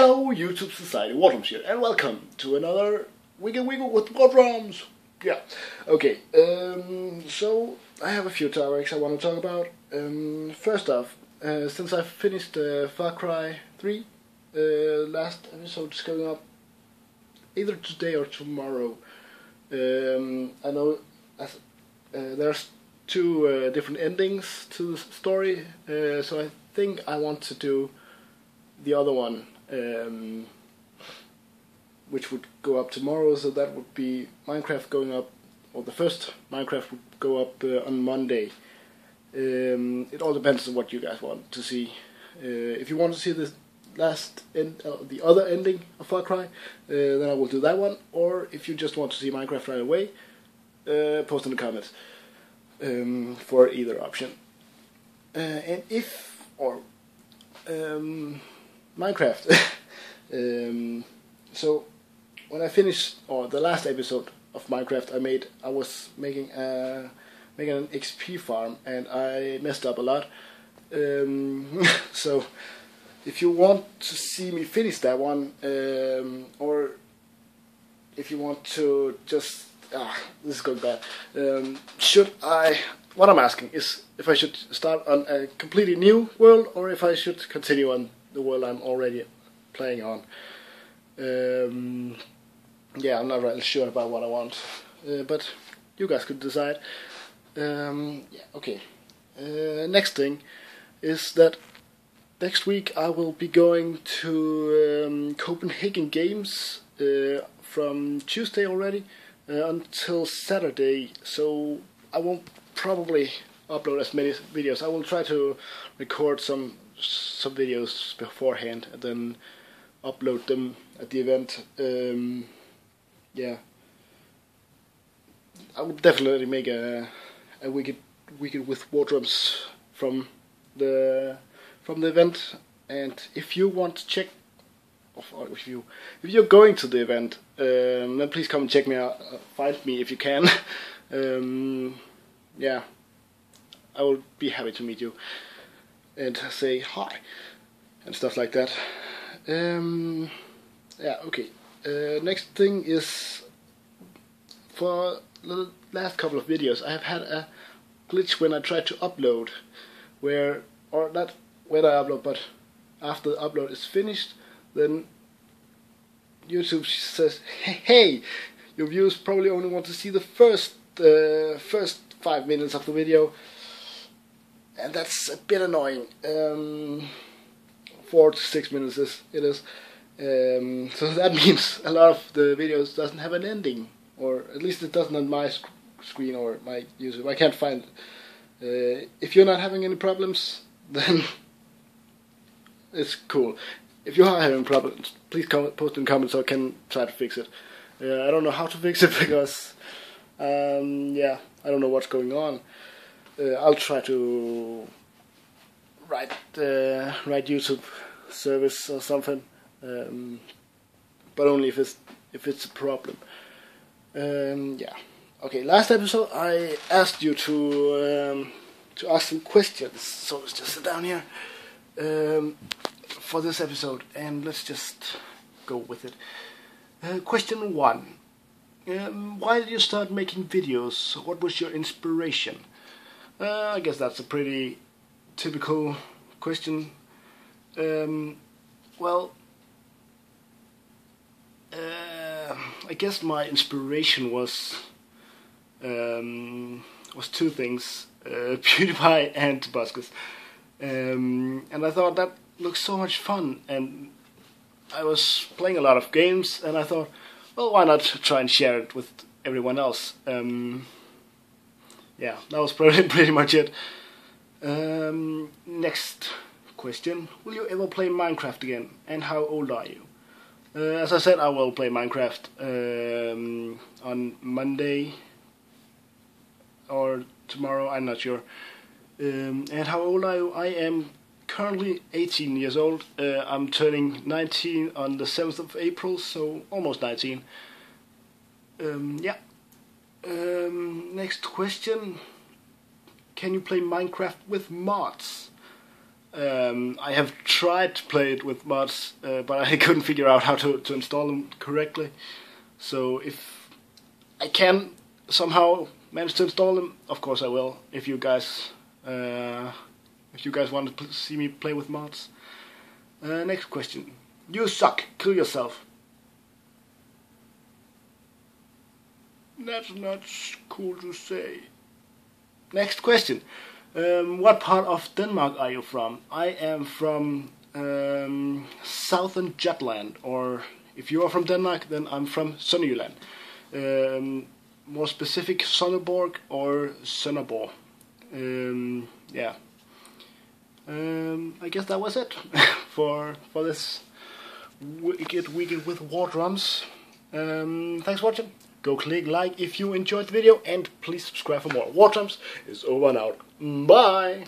Hello, YouTube Society, Wardrums here, and welcome to another Wiggle Wiggle with Wardrums. Yeah, okay, um, so I have a few topics I want to talk about. Um, first off, uh, since I finished uh, Far Cry 3, uh, last episode is going up either today or tomorrow. Um, I know as, uh, there's two uh, different endings to the story, uh, so I think I want to do the other one, um, which would go up tomorrow. So that would be Minecraft going up, or the first Minecraft would go up uh, on Monday. Um, it all depends on what you guys want to see. Uh, if you want to see the last end, uh, the other ending of Far Cry, uh, then I will do that one. Or if you just want to see Minecraft right away, uh, post in the comments um, for either option. Uh, and if or um, Minecraft. um, so when I finished or the last episode of Minecraft I made, I was making a making an XP farm and I messed up a lot. Um, so if you want to see me finish that one, um, or if you want to just ah, this is going bad. Um, should I? What I'm asking is if I should start on a completely new world or if I should continue on the world I'm already playing on. Um, yeah, I'm not really sure about what I want, uh, but you guys could decide. Um, yeah, okay. Uh, next thing is that next week I will be going to um, Copenhagen Games uh, from Tuesday already uh, until Saturday, so I won't probably upload as many videos. I will try to record some some videos beforehand and then upload them at the event. Um, yeah, I would definitely make a a weekend weekend with wardrums from the from the event. And if you want to check, or if you if you're going to the event, um, then please come and check me out. Uh, find me if you can. um, yeah, I will be happy to meet you and say hi and stuff like that. Um, yeah, okay. Uh, next thing is for the last couple of videos, I have had a glitch when I tried to upload, where or not when I upload, but after the upload is finished, then YouTube says, "Hey, your viewers probably only want to see the first uh, first five minutes of the video." And that's a bit annoying. Um, four to six minutes is it is. Um, so that means a lot of the videos doesn't have an ending, or at least it doesn't on my sc screen or my YouTube. I can't find. Uh, if you're not having any problems, then it's cool. If you are having problems, please post in comments so I can try to fix it. Uh, I don't know how to fix it because, um, yeah, I don't know what's going on I'll try to write uh, write YouTube service or something, um, but only if it's if it's a problem. Um, yeah. Okay. Last episode, I asked you to um, to ask some questions. So let's just sit down here um, for this episode, and let's just go with it. Uh, question one. Um, why did you start making videos? What was your inspiration? Uh, I guess that's a pretty typical question. Um, well, uh, I guess my inspiration was um, was two things: uh, PewDiePie and Tobuscus. Um, and I thought that looked so much fun, and I was playing a lot of games, and I thought, well, why not try and share it with everyone else? Um, yeah, that was pretty, pretty much it. Um, next question. Will you ever play Minecraft again? And how old are you? Uh, as I said, I will play Minecraft um, on Monday or tomorrow, I'm not sure. Um, and how old are you? I am currently 18 years old. Uh, I'm turning 19 on the 7th of April, so almost 19. Um, yeah. Um, next question. Can you play Minecraft with mods? Um, I have tried to play it with mods, uh, but I couldn't figure out how to, to install them correctly. So if I can somehow manage to install them, of course I will. If you guys, uh, if you guys want to see me play with mods. Uh, next question. You suck. Kill yourself. That's not cool to say. Next question. Um, what part of Denmark are you from? I am from um, southern Jutland, or if you are from Denmark, then I'm from Sønderjylland. Um, more specific, Sonneborg or Sønderborg. Um, yeah. Um, I guess that was it for for this wicked weekend with war drums. Um, thanks for watching. Go click like if you enjoyed the video and please subscribe for more. War drums is over and out. Bye.